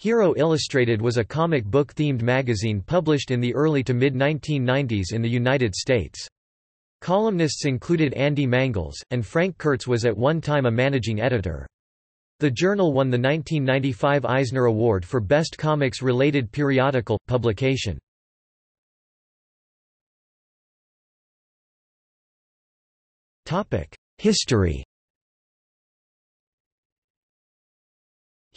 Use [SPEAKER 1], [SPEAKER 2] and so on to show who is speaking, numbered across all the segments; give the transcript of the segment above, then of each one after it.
[SPEAKER 1] Hero Illustrated was a comic book-themed magazine published in the early to mid-1990s in the United States. Columnists included Andy Mangels, and Frank Kurtz was at one time a managing editor. The journal won the 1995 Eisner Award for Best Comics-related periodical, publication. History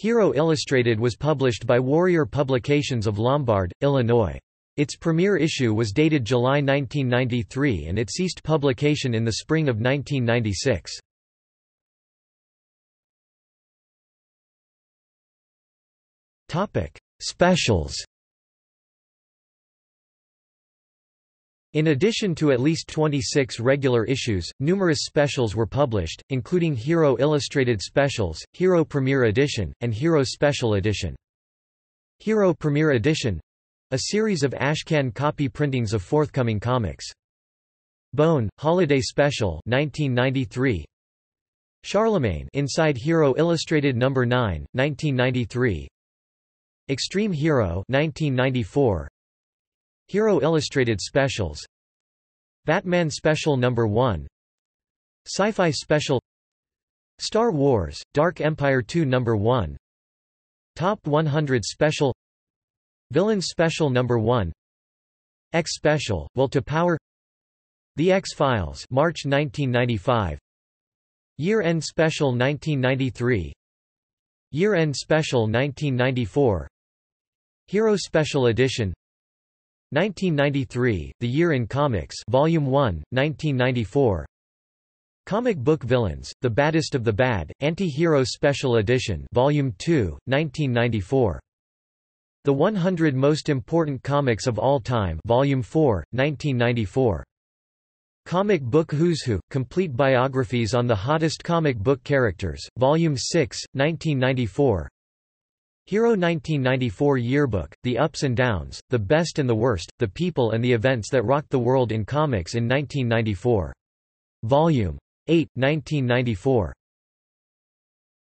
[SPEAKER 1] Hero Illustrated was published by Warrior Publications of Lombard, Illinois. Its premiere issue was dated July 1993 and it ceased publication in the spring of 1996. Specials In addition to at least 26 regular issues, numerous specials were published, including Hero Illustrated Specials, Hero Premier Edition, and Hero Special Edition. Hero Premier Edition a series of Ashcan copy printings of forthcoming comics. Bone, Holiday Special 1993. Charlemagne Inside Hero Illustrated No. 9, 1993. Extreme Hero 1994. Hero Illustrated Specials. Batman Special No. 1 Sci-Fi Special. Star Wars, Dark Empire 2 No. 1 Top 100 Special. Villains Special No. 1 X Special, Will to Power. The X-Files March 1995 Year-End Special 1993 Year-End Special 1994 Hero Special Edition 1993, The Year in Comics Volume 1, 1994 Comic Book Villains, The Baddest of the Bad, Anti-Hero Special Edition Volume 2, 1994 The 100 Most Important Comics of All Time Volume 4, 1994 Comic Book Who's Who, Complete Biographies on the Hottest Comic Book Characters, Volume 6, 1994 Hero 1994 Yearbook, The Ups and Downs, The Best and the Worst, The People and the Events that Rocked the World in Comics in 1994. Volume 8, 1994.